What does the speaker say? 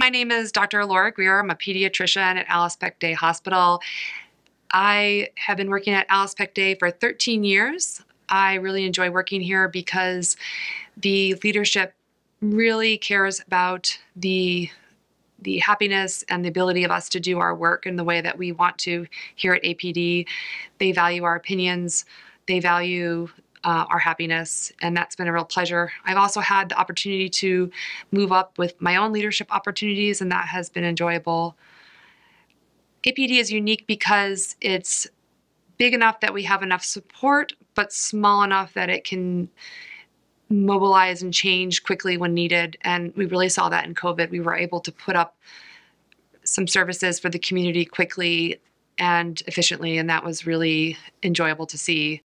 My name is Dr. Laura Greer. I'm a pediatrician at Alice Peck Day Hospital. I have been working at Alice Peck Day for 13 years. I really enjoy working here because the leadership really cares about the the happiness and the ability of us to do our work in the way that we want to here at APD. They value our opinions. They value uh, our happiness, and that's been a real pleasure. I've also had the opportunity to move up with my own leadership opportunities, and that has been enjoyable. APD is unique because it's big enough that we have enough support, but small enough that it can mobilize and change quickly when needed. And we really saw that in COVID. We were able to put up some services for the community quickly and efficiently, and that was really enjoyable to see.